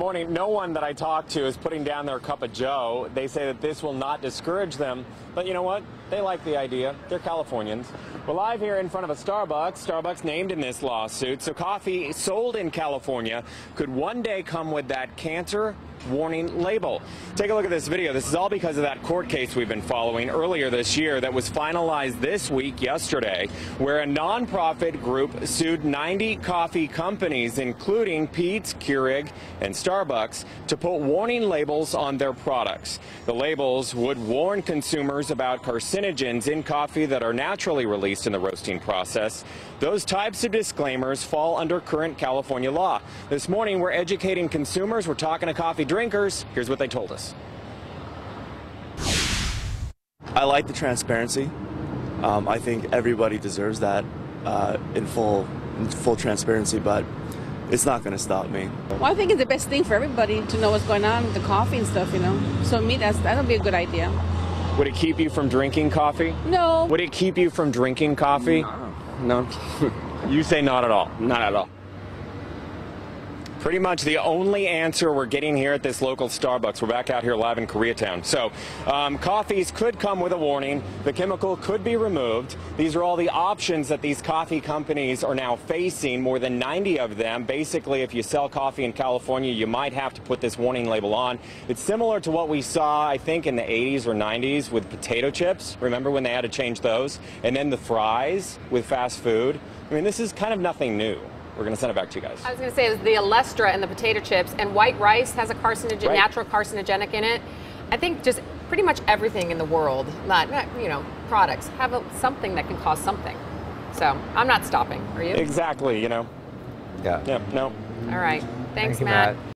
Morning. No one that I talk to is putting down their cup of joe. They say that this will not discourage them. But you know what? They like the idea. They're Californians. We're live here in front of a Starbucks. Starbucks named in this lawsuit. So coffee sold in California could one day come with that cancer warning label. Take a look at this video. This is all because of that court case we've been following earlier this year that was finalized this week yesterday, where a nonprofit group sued 90 coffee companies, including Peet's, Keurig, and Starbucks, to put warning labels on their products. The labels would warn consumers about carcinogens in coffee that are naturally released in the roasting process. Those types of disclaimers fall under current California law. This morning, we're educating consumers. We're talking to coffee drinkers. Here's what they told us. I like the transparency. Um, I think everybody deserves that uh, in full in full transparency, but it's not going to stop me. Well, I think it's the best thing for everybody to know what's going on with the coffee and stuff, you know. So me, that's that'll be a good idea. Would it keep you from drinking coffee? No, Would it keep you from drinking coffee? No, You say not at all. not at all. Pretty much the only answer we're getting here at this local Starbucks. We're back out here live in Koreatown. So, um, coffees could come with a warning. The chemical could be removed. These are all the options that these coffee companies are now facing. More than 90 of them. Basically, if you sell coffee in California, you might have to put this warning label on. It's similar to what we saw, I think, in the 80s or 90s with potato chips. Remember when they had to change those? And then the fries with fast food. I mean, this is kind of nothing new. We're going to send it back to you guys. I was going to say it was the Olestra and the potato chips, and white rice has a carcinogen, Right. natural carcinogenic in it. I think just pretty much everything in the world, not, not you know, products have a, something that can cause something. So I'm not stopping. Are you? Exactly, you know. Yeah. Yeah, no. All right. Thanks, Thank you, Matt. Matt.